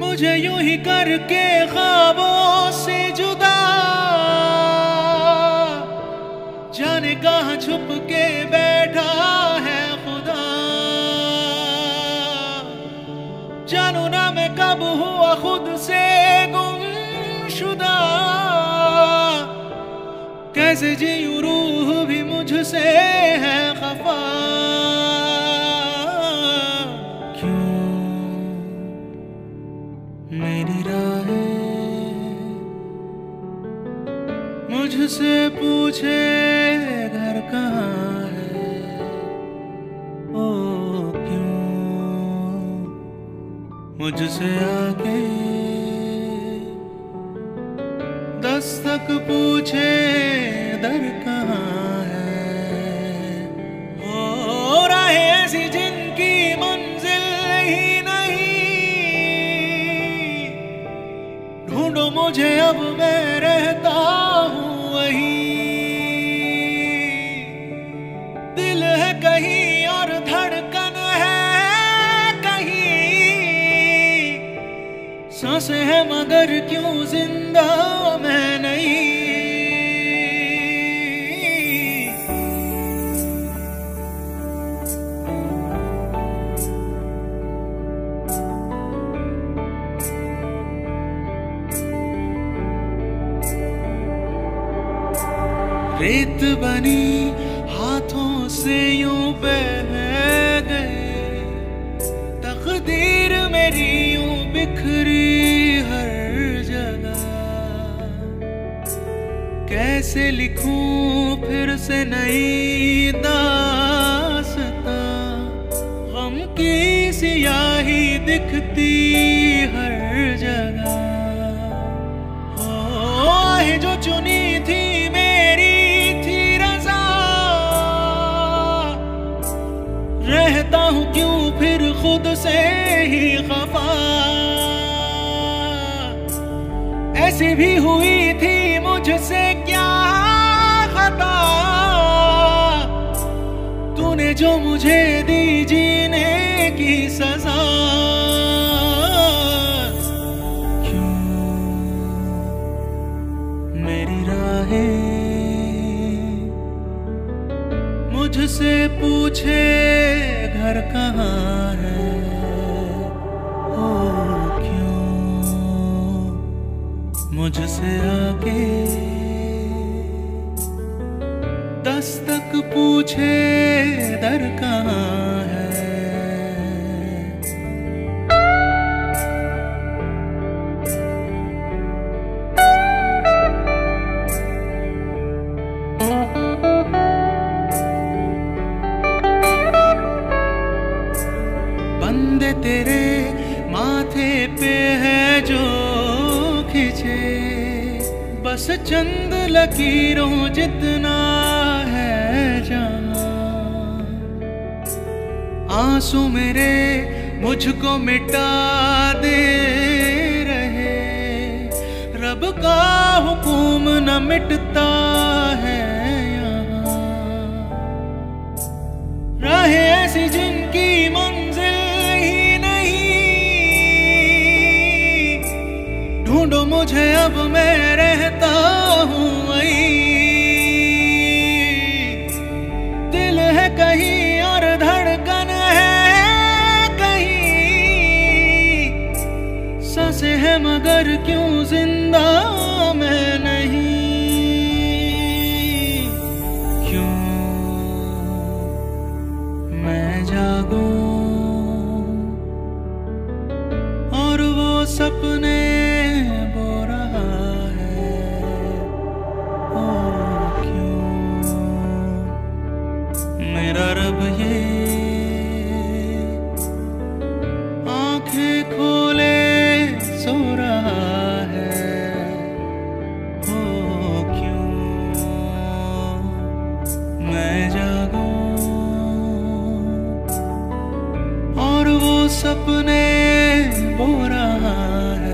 मुझे यूँ ही करके ख्वाबों से जुदा। जाने कहा छुप के बैठा है खुदा। जानू ना मैं कब हुआ खुद से गुमशुदा। कैसे जीऊं रूह भी मुझसे है खफा। पूछे घर कहाँ है? ओ, क्यों? मुझसे आके दस्तक पूछे दर कहाँ है? हो राहें ऐसी जिनकी मंजिल ही नहीं। ढूंढो मुझे अब मैं है कहीं और धड़कन है कहीं। साँसें है मगर क्यों ज़िंदा मैं नहीं? रेत बनी से यूँ बह गए। तकदीर मेरी यूँ बिखरी हर जगह। कैसे लिखूं फिर से नई दासता? गम की सियाही दिखती हर रहता हूँ क्यों फिर खुद से ही खफा? ऐसी भी हुई थी मुझसे क्या खता? तूने जो मुझे दी जीने मुझसे पूछे घर कहाँ है? ओ क्यों मुझसे आके दस्तक पूछे दर कहाँ है? तेरे माथे पे है जो खिंचे। बस चंद लकीरों जितना है जहाँ आँसू मेरे मुझको मिटा दे रहे। रब का हुकुम न मिटता मुझे अब मैं रहता हूँ दिल है कहीं और धड़कन है कहीं। सस है मगर क्यों सपने बो रहा है।